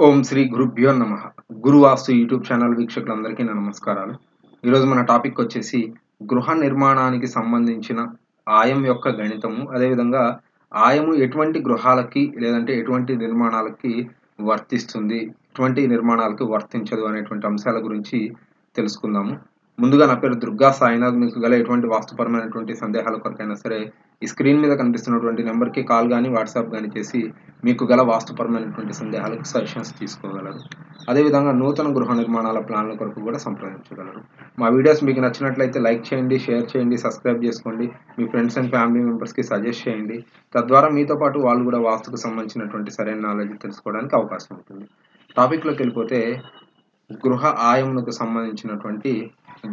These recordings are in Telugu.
ఓం శ్రీ గురుభ్యో నమ. గురు వాస్తు యూట్యూబ్ ఛానల్ వీక్షకులందరికీ నా నమస్కారాలు. ఈరోజు మన టాపిక్ వచ్చేసి గృహ నిర్మాణానికి సంబంధించిన ఆయం యొక్క గణితము. అదేవిధంగా ఆయము ఎటువంటి గృహాలకి లేదంటే ఎటువంటి నిర్మాణాలకి వర్తిస్తుంది ఎటువంటి నిర్మాణాలకి వర్తించదు అనేటువంటి అంశాల గురించి తెలుసుకుందాము. ముందుగా నా పేరు దుర్గా సాయినాథ్. మీకు గల ఎటువంటి వాస్తుపరమైనటువంటి సందేహాల కొరకైనా సరే ఈ స్క్రీన్ మీద కనిపిస్తున్నటువంటి నెంబర్కి కాల్ కానీ వాట్సాప్ కానీ చేసి మీకు గల వాస్తుపరమైనటువంటి సందేహాలకు సజెషన్స్ తీసుకోగలరు. అదేవిధంగా నూతన గృహ నిర్మాణాల ప్లాన్ల కొరకు కూడా సంప్రదించగలరు. మా వీడియోస్ మీకు నచ్చినట్లయితే లైక్ చేయండి షేర్ చేయండి సబ్స్క్రైబ్ చేసుకోండి. మీ ఫ్రెండ్స్ అండ్ ఫ్యామిలీ మెంబర్స్కి సజెస్ట్ చేయండి. తద్వారా మీతో పాటు వాళ్ళు కూడా వాస్తుకు సంబంధించినటువంటి సరైన నాలెడ్జ్ తెలుసుకోవడానికి అవకాశం ఉంటుంది. టాపిక్లోకి వెళ్ళిపోతే గృహ ఆయమునకు సంబంధించినటువంటి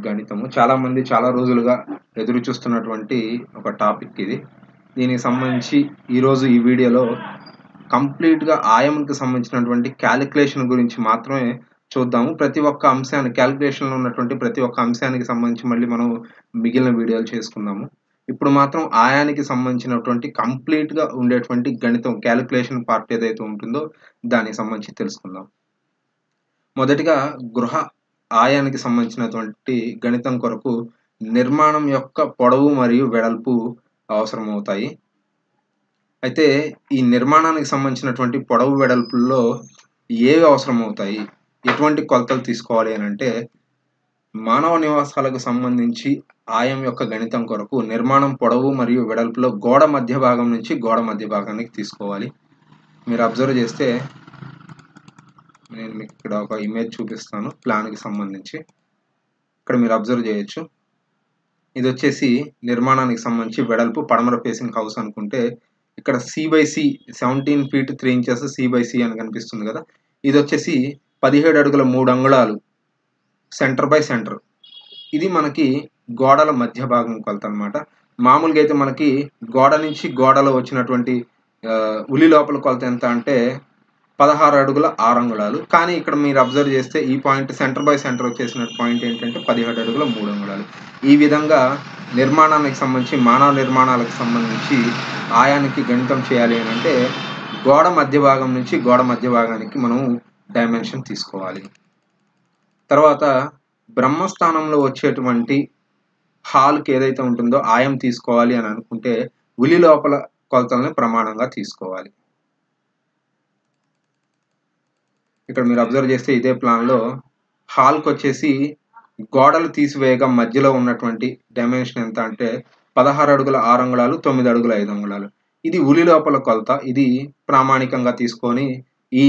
గణితము. చాలా మంది చాలా రోజులుగా ఎదురు చూస్తున్నటువంటి ఒక టాపిక్ ఇది. దీనికి సంబంధించి ఈరోజు ఈ వీడియోలో కంప్లీట్గా ఆయమునికి సంబంధించినటువంటి క్యాలిక్యులేషన్ గురించి మాత్రమే చూద్దాము. ప్రతి ఒక్క అంశాన్ని క్యాలిక్యులేషన్లో ఉన్నటువంటి ప్రతి ఒక్క అంశానికి సంబంధించి మళ్ళీ మనం మిగిలిన వీడియోలు చేసుకుందాము. ఇప్పుడు మాత్రం ఆయానికి సంబంధించినటువంటి కంప్లీట్గా ఉండేటువంటి గణితం క్యాలిక్యులేషన్ పార్ట్ ఏదైతే ఉంటుందో దానికి సంబంధించి తెలుసుకుందాం. మొదటిగా గృహ ఆయానికి సంబంధించినటువంటి గణితం కొరకు నిర్మాణం యొక్క పొడవు మరియు వెడల్పు అవసరమవుతాయి. అయితే ఈ నిర్మాణానికి సంబంధించినటువంటి పొడవు వెడల్పుల్లో ఏవి అవసరమవుతాయి? ఎటువంటి కొలతలు తీసుకోవాలి అని అంటే మానవ నివాసాలకు సంబంధించి ఆయం యొక్క గణితం కొరకు నిర్మాణం పొడవు మరియు వెడల్పులో గోడ మధ్య భాగం నుంచి గోడ మధ్య భాగానికి తీసుకోవాలి. మీరు అబ్జర్వ్ చేస్తే నేను మీకు ఇక్కడ ఒక ఇమేజ్ చూపిస్తాను ప్లాన్కి సంబంధించి. ఇక్కడ మీరు అబ్జర్వ్ చేయొచ్చు. ఇది వచ్చేసి నిర్మాణానికి సంబంధించి వెడల్పు పడమర ఫేసింగ్ హౌస్ అనుకుంటే ఇక్కడ C by C seventeen feet three inches C by C అని కనిపిస్తుంది కదా. ఇది వచ్చేసి పదిహేడు అడుగుల మూడు అంగుళాలు సెంటర్ బై సెంటర్ ఇది మనకి గోడల మధ్య భాగం కొలత అనమాట మామూలుగా అయితే మనకి గోడ నుంచి గోడలో వచ్చినటువంటి ఉలి లోపల కొలత ఎంత అంటే పదహారు అడుగుల ఆరు అంగుళాలు. కానీ ఇక్కడ మీరు అబ్జర్వ్ చేస్తే ఈ పాయింట్ సెంటర్ బై సెంటర్ వచ్చేసిన పాయింట్ ఏంటంటే పదిహేడు అడుగుల మూడు అంగుళాలు. ఈ విధంగా నిర్మాణానికి సంబంధించి మానవ నిర్మాణాలకు సంబంధించి ఆయానికి గణితం చేయాలి అని అంటే గోడ మధ్య భాగం నుంచి గోడ మధ్య భాగానికి మనం డైమెన్షన్ తీసుకోవాలి. తర్వాత బ్రహ్మస్థానంలో వచ్చేటువంటి హాల్కి ఏదైతే ఉంటుందో ఆయం తీసుకోవాలి అని అనుకుంటే ఉలి లోపల కొలతల్ని ప్రమాణంగా తీసుకోవాలి. ఇక్కడ మీరు అబ్జర్వ్ చేస్తే ఇదే ప్లాన్లో హాల్కి వచ్చేసి గోడలు తీసివేయగా మధ్యలో ఉన్నటువంటి డైమెన్షన్ ఎంత అంటే పదహారు అడుగుల ఆరు అంగుళాలు తొమ్మిది అడుగుల ఐదు అంగుళాలు. ఇది ఉలి లోపల కొలత. ఇది ప్రామాణికంగా తీసుకొని ఈ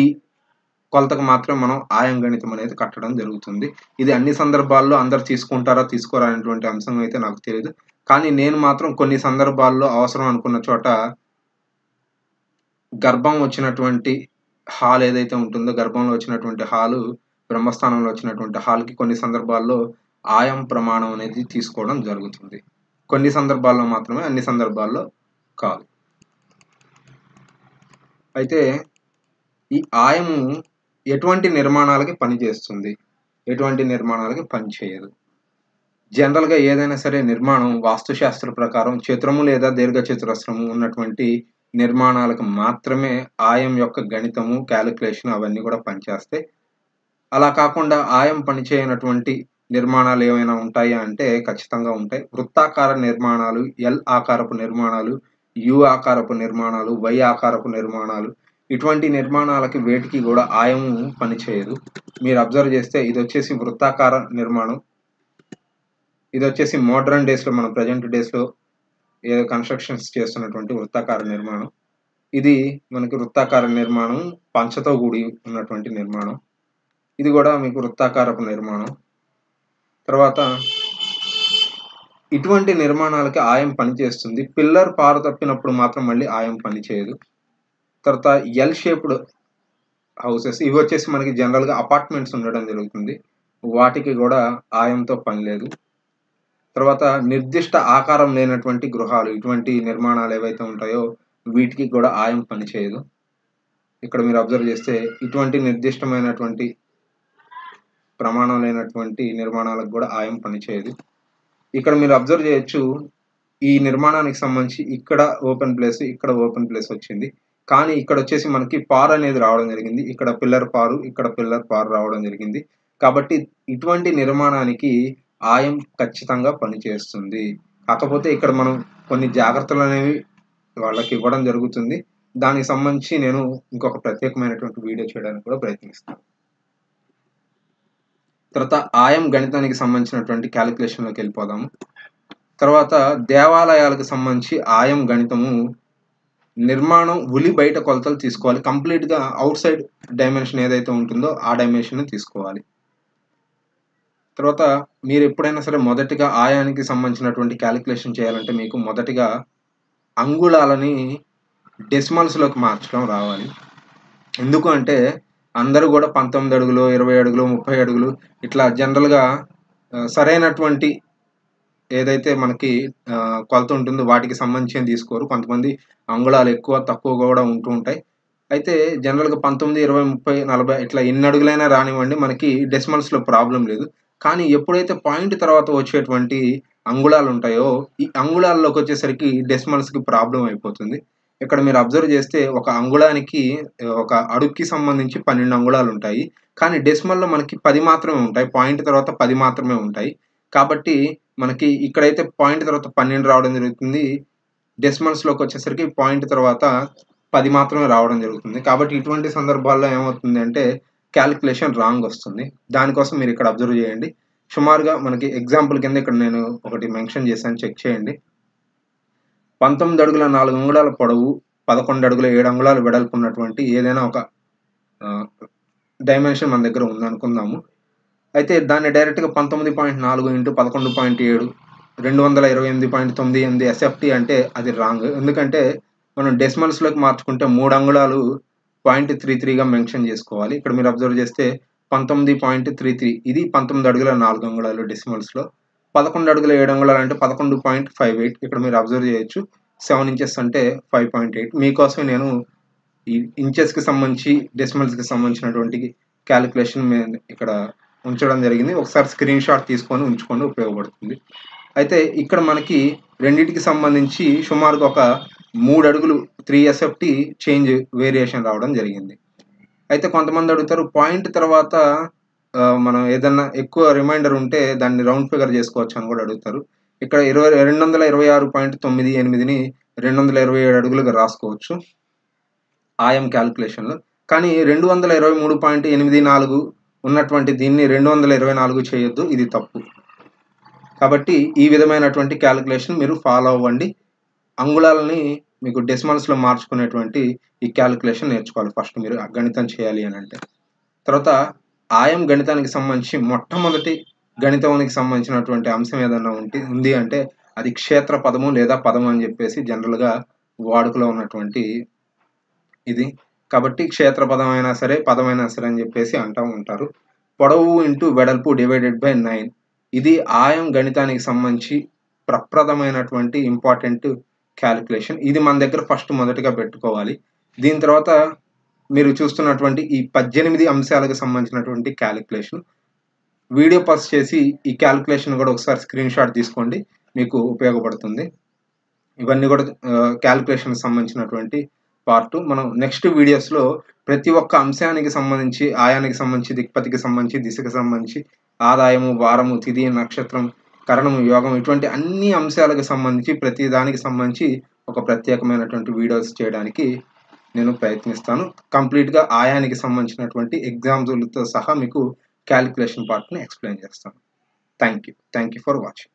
కొలతకు మాత్రం మనం ఆయం గణితం అనేది కట్టడం జరుగుతుంది. ఇది అన్ని సందర్భాల్లో అందరు తీసుకుంటారా తీసుకోరా అనేటువంటి అంశం అయితే నాకు తెలియదు కానీ నేను మాత్రం కొన్ని సందర్భాల్లో అవసరం అనుకున్న చోట గర్భం వచ్చినటువంటి హాల్ ఏదైతే ఉంటుందో గర్భంలో వచ్చినటువంటి హాలు బ్రహ్మస్థానంలో వచ్చినటువంటి హాల్కి కొన్ని సందర్భాల్లో ఆయం ప్రమాణం అనేది తీసుకోవడం జరుగుతుంది. కొన్ని సందర్భాల్లో మాత్రమే అన్ని సందర్భాల్లో కాదు. అయితే ఈ ఆయము ఎటువంటి నిర్మాణాలకి పనిచేస్తుంది ఎటువంటి నిర్మాణాలకి పనిచేయదు జనరల్గా ఏదైనా సరే నిర్మాణం వాస్తుశాస్త్ర ప్రకారం చిత్రము లేదా దీర్ఘ చతురస్రము ఉన్నటువంటి నిర్మాణాలకు మాత్రమే ఆయం యొక్క గణితము క్యాలిక్యులేషన్ అవన్నీ కూడా పనిచేస్తాయి అలా కాకుండా ఆయం పనిచేయనటువంటి నిర్మాణాలు ఏమైనా ఉంటాయా అంటే ఖచ్చితంగా ఉంటాయి. వృత్తాకార నిర్మాణాలు ఎల్ ఆకారపు నిర్మాణాలు యు ఆకారపు నిర్మాణాలు వై ఆకారపు నిర్మాణాలు ఇటువంటి నిర్మాణాలకి వేటికి కూడా ఆయము పనిచేయదు. మీరు అబ్జర్వ్ చేస్తే ఇది వచ్చేసి వృత్తాకార నిర్మాణం. ఇది వచ్చేసి మోడర్న్ డేస్లో మన ప్రజెంట్ డేస్లో ఏదో కన్స్ట్రక్షన్స్ చేస్తున్నటువంటి వృత్తాకార నిర్మాణం. ఇది మనకి వృత్తాకార నిర్మాణం పంచతో కూడి ఉన్నటువంటి నిర్మాణం. ఇది కూడా మీకు వృత్తాకారపు నిర్మాణం. తర్వాత ఇటువంటి నిర్మాణాలకి ఆయం పనిచేస్తుంది పిల్లర్ పారు తప్పినప్పుడు మాత్రం మళ్ళీ ఆయం పనిచేయదు తర్వాత ఎల్ షేప్డ్ హౌసెస్ ఇవి వచ్చేసి మనకి జనరల్గా అపార్ట్మెంట్స్ ఉండడం జరుగుతుంది. వాటికి కూడా ఆయంతో పని లేదు. తర్వాత నిర్దిష్ట ఆకారం లేనటువంటి గృహాలు ఇటువంటి నిర్మాణాలు ఏవైతే ఉంటాయో వీటికి కూడా ఆయం పనిచేయదు. ఇక్కడ మీరు అబ్జర్వ్ చేస్తే ఇటువంటి నిర్దిష్టమైనటువంటి ప్రమాణం లేనటువంటి నిర్మాణాలకు కూడా ఆయం పనిచేయదు. ఇక్కడ మీరు అబ్జర్వ్ చేయొచ్చు ఈ నిర్మాణానికి సంబంధించి ఇక్కడ ఓపెన్ ప్లేస్ ఇక్కడ ఓపెన్ ప్లేస్ వచ్చింది. కానీ ఇక్కడ వచ్చేసి మనకి పార్ అనేది రావడం జరిగింది. ఇక్కడ పిల్లర్ పారు ఇక్కడ పిల్లర్ పారు రావడం జరిగింది. కాబట్టి ఇటువంటి నిర్మాణానికి ఆయం ఖచ్చితంగా పనిచేస్తుంది. కాకపోతే ఇక్కడ మనం కొన్ని జాగ్రత్తలు అనేవి వాళ్ళకి ఇవ్వడం జరుగుతుంది. దానికి సంబంధించి నేను ఇంకొక ప్రత్యేకమైనటువంటి వీడియో చేయడానికి కూడా ప్రయత్నిస్తాను. తర్వాత ఆయం గణితానికి సంబంధించినటువంటి క్యాలిక్యులేషన్లోకి వెళ్ళిపోదాము. తర్వాత దేవాలయాలకు సంబంధించి ఆయం గణితము నిర్మాణం ఉలి బయట కొలతలు తీసుకోవాలి. కంప్లీట్గా అవుట్ సైడ్ డైమెన్షన్ ఏదైతే ఉంటుందో ఆ డైమెన్షన్ తీసుకోవాలి. తర్వాత మీరు ఎప్పుడైనా సరే మొదటిగా ఆయానికి సంబంధించినటువంటి క్యాలిక్యులేషన్ చేయాలంటే మీకు మొదటిగా అంగుళాలని డెసిమల్స్లోకి మార్చడం రావాలి. ఎందుకు అంటే అందరూ కూడా పంతొమ్మిది అడుగులు ఇరవై అడుగులు ముప్పై అడుగులు ఇట్లా జనరల్గా సరైనటువంటి ఏదైతే మనకి కొలత ఉంటుందో వాటికి సంబంధించి తీసుకోరు. కొంతమంది అంగుళాలు ఎక్కువ తక్కువ కూడా ఉంటూ ఉంటాయి. అయితే జనరల్గా పంతొమ్మిది ఇరవై ముప్పై నలభై ఇట్లా ఎన్ని అడుగులైనా రానివ్వండి మనకి డెసిమల్స్లో ప్రాబ్లం లేదు. కానీ ఎప్పుడైతే పాయింట్ తర్వాత వచ్చేటువంటి అంగుళాలు ఉంటాయో ఈ అంగుళాల్లోకి వచ్చేసరికి డెసిమల్స్కి ప్రాబ్లం అయిపోతుంది. ఇక్కడ మీరు అబ్జర్వ్ చేస్తే ఒక అంగుళానికి ఒక అడుగుకి సంబంధించి పన్నెండు అంగుళాలు ఉంటాయి కానీ డెసిమల్లో మనకి పది మాత్రమే ఉంటాయి. పాయింట్ తర్వాత పది మాత్రమే ఉంటాయి. కాబట్టి మనకి ఇక్కడైతే పాయింట్ తర్వాత పన్నెండు రావడం జరుగుతుంది. డెసిమల్స్లోకి వచ్చేసరికి పాయింట్ తర్వాత పది మాత్రమే రావడం జరుగుతుంది. కాబట్టి ఇటువంటి సందర్భాల్లో ఏమవుతుంది అంటే క్యాలిక్యులేషన్ రాంగ్ వస్తుంది. దానికోసం మీరు ఇక్కడ అబ్జర్వ్ చేయండి. సుమారుగా మనకి ఎగ్జాంపుల్ కింద ఇక్కడ నేను ఒకటి మెన్షన్ చేశాను. చెక్ చేయండి. పంతొమ్మిది అడుగుల నాలుగు అంగుళాల పొడవు పదకొండు అడుగుల ఏడు అంగుళాలు వెడల్పు ఉన్నటువంటి ఏదైనా ఒక డైమెన్షన్ మన దగ్గర ఉందనుకుందాము. అయితే దాన్ని డైరెక్ట్గా పంతొమ్మిది పాయింట్ నాలుగు ఇంటూ పదకొండు పాయింట్ ఏడు రెండు వందల ఇరవై ఎనిమిది పాయింట్ తొమ్మిది ఎనిమిది ఎస్ఎఫ్టీ అంటే అది రాంగ్ ఎందుకంటే మనం డెసిమల్స్లోకి మార్చుకుంటే మూడు అంగుళాలు పాయింట్ త్రీ త్రీగా మెన్షన్ చేసుకోవాలి. ఇక్కడ మీరు అబ్జర్వ్ చేస్తే పంతొమ్మిది పాయింట్ త్రీ త్రీ ఇది పంతొమ్మిది అడుగుల నాలుగు అంగుళాలు డెసిమల్స్లో పదకొండు అడుగుల ఏడు అంగుళాలు అంటే పదకొండు పాయింట్ ఫైవ్ ఎయిట్ ఇక్కడ మీరు అబ్జర్వ్ చేయొచ్చు. సెవెన్ ఇంచెస్ అంటే ఫైవ్ పాయింట్ ఎయిట్. మీకోసం నేను ఈ ఇంచెస్కి సంబంధించి డెసిమల్స్కి సంబంధించినటువంటి క్యాలిక్యులేషన్ ఇక్కడ ఉంచడం జరిగింది. ఒకసారి స్క్రీన్ షాట్ తీసుకొని ఉంచుకొని ఉపయోగపడుతుంది. అయితే ఇక్కడ మనకి రెండింటికి సంబంధించి సుమారుగా ఒక మూడు అడుగులు త్రీ ఎస్ఎఫ్టీ చేంజ్ వేరియేషన్ రావడం జరిగింది. అయితే కొంతమంది అడుగుతారు పాయింట్ తర్వాత మనం ఏదన్నా ఎక్కువ రిమైండర్ ఉంటే దాన్ని రౌండ్ ఫిగర్ చేసుకోవచ్చు అని కూడా అడుగుతారు. ఇక్కడ ఇరవై రెండు వందల ఇరవై ఆరు పాయింట్ తొమ్మిది ఎనిమిదిని రెండు వందల ఇరవై ఏడు అడుగులుగా రాసుకోవచ్చు. ఆయం క్యాలిక్యులేషన్లో కానీ రెండు వందల ఇరవై మూడు పాయింట్ ఎనిమిది నాలుగు ఉన్నటువంటి దీన్ని రెండు వందల ఇరవై నాలుగు చేయొద్దు ఇది తప్పు. కాబట్టి ఈ విధమైనటువంటి క్యాలిక్యులేషన్ మీరు ఫాలో అవ్వండి. అంగుళాలని మీకు డెసిమల్స్లో మార్చుకునేటువంటి ఈ క్యాలిక్యులేషన్ నేర్చుకోవాలి. ఫస్ట్ మీరు గణితం చేయాలి అని అంటే. తర్వాత ఆయం గణితానికి సంబంధించి మొట్టమొదటి గణితానికి సంబంధించినటువంటి అంశం ఏదన్నా ఉంటే ఉంది అంటే అది క్షేత్ర పదము లేదా పదము అని చెప్పేసి జనరల్గా వాడుకలో ఉన్నటువంటి ఇది. కాబట్టి క్షేత్ర పదం అయినా సరే పదమైనా సరే అని చెప్పేసి అంటూ ఉంటారు. పొడవు ఇంటూ వెడల్పు డివైడెడ్ బై నైన్ ఇది ఆయం గణితానికి సంబంధించి ప్రప్రదమైనటువంటి ఇంపార్టెంట్ క్యాలిక్యులేషన్ ఇది మన దగ్గర ఫస్ట్ మొదటిగా పెట్టుకోవాలి. దీని తర్వాత మీరు చూస్తున్నటువంటి ఈ పద్దెనిమిది అంశాలకు సంబంధించినటువంటి క్యాలిక్యులేషన్ వీడియో పాస్ చేసి ఈ క్యాలిక్యులేషన్ కూడా ఒకసారి స్క్రీన్ షాట్ తీసుకోండి. మీకు ఉపయోగపడుతుంది. ఇవన్నీ కూడా క్యాలిక్యులేషన్కి సంబంధించినటువంటి పార్ట్ మనం నెక్స్ట్ వీడియోస్లో ప్రతి ఒక్క అంశానికి సంబంధించి ఆయానికి సంబంధించి దిక్పతికి సంబంధించి దిశకు సంబంధించి ఆదాయము వారము తిథి నక్షత్రం కరణము యోగం ఇటువంటి అన్ని అంశాలకు సంబంధించి ప్రతి దానికి సంబంధించి ఒక ప్రత్యేకమైనటువంటి వీడియోస్ చేయడానికి నేను ప్రయత్నిస్తాను. కంప్లీట్గా ఆయానికి సంబంధించినటువంటి ఎగ్జామ్స్లతో సహా మీకు క్యాలిక్యులేషన్ పార్ట్ని ఎక్స్ప్లెయిన్ చేస్తాను. Thank you thank you for watching.